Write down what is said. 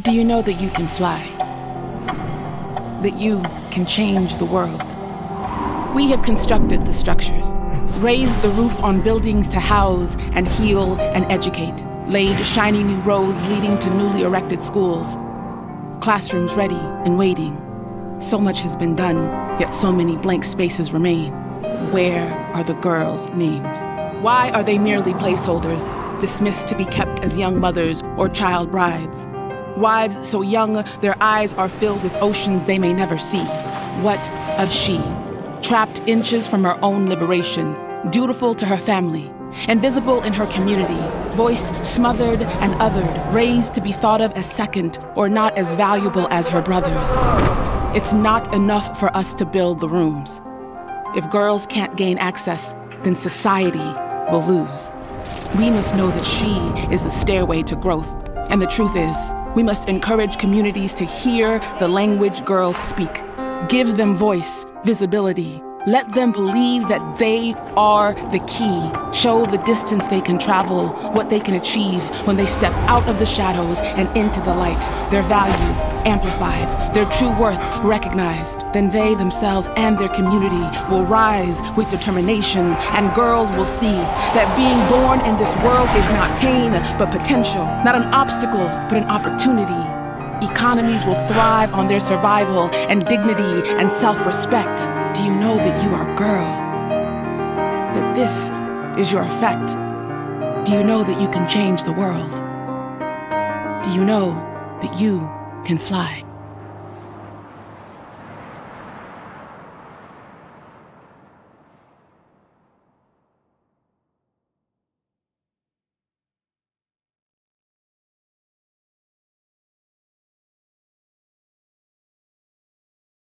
Do you know that you can fly? That you can change the world? We have constructed the structures, raised the roof on buildings to house and heal and educate, laid shiny new roads leading to newly erected schools, classrooms ready and waiting. So much has been done, yet so many blank spaces remain. Where are the girls' names? Why are they merely placeholders, dismissed to be kept as young mothers or child brides? Wives so young, their eyes are filled with oceans they may never see. What of she? Trapped inches from her own liberation, dutiful to her family, invisible in her community, voice smothered and othered, raised to be thought of as second or not as valuable as her brothers. It's not enough for us to build the rooms. If girls can't gain access, then society will lose. We must know that she is the stairway to growth, and the truth is, we must encourage communities to hear the language girls speak. Give them voice, visibility. Let them believe that they are the key. Show the distance they can travel, what they can achieve when they step out of the shadows and into the light. Their value amplified, their true worth recognized. Then they themselves and their community will rise with determination, and girls will see that being born in this world is not pain, but potential. Not an obstacle, but an opportunity. Economies will thrive on their survival and dignity and self respect. Do you know that you are a girl? That this is your effect? Do you know that you can change the world? Do you know that you can fly?